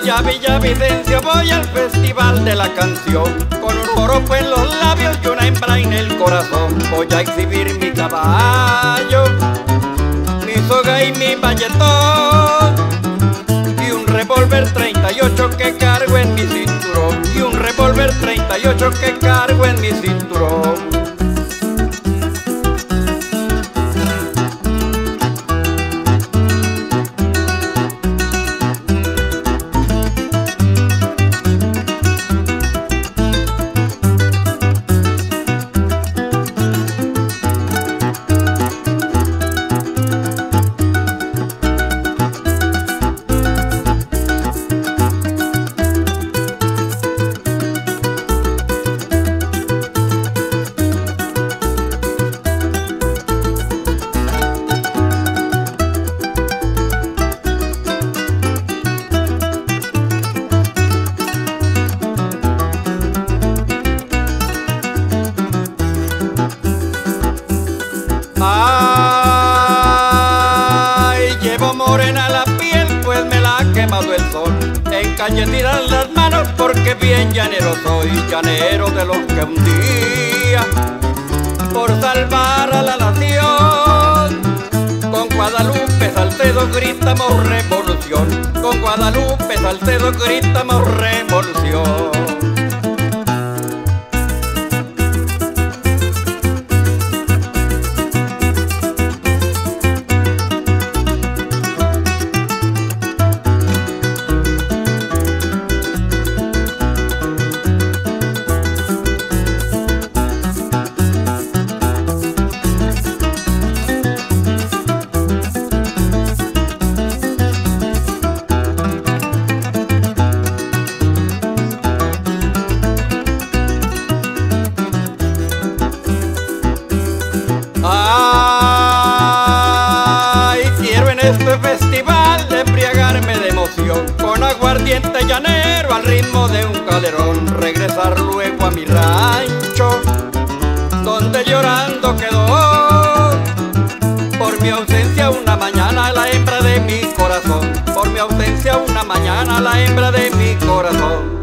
voy a Villavicencio, voy al festival de la canción. Con un joropo en los labios y una hembra en el corazón. Voy a exhibir mi caballo, mi soga y mi valletón. Y un revólver 38 que cargo en mi cinturón. Y un revólver 38 que cargo en mi cinturón. Llevo morena la piel, pues me la ha quemado el sol. En calle tiran las manos porque bien llanero soy, llanero de los que un día, por salvar a la nación, con Guadalupe Salcedo gritamos revolución, con Guadalupe Salcedo gritamos revolución. Ay, quiero en este festival embriagarme de emoción. Con aguardiente llanero al ritmo de un calerón. Regresar luego a mi rancho Donde llorando quedó. Por mi ausencia una mañana la hembra de mi corazón. Por mi ausencia una mañana la hembra de mi corazón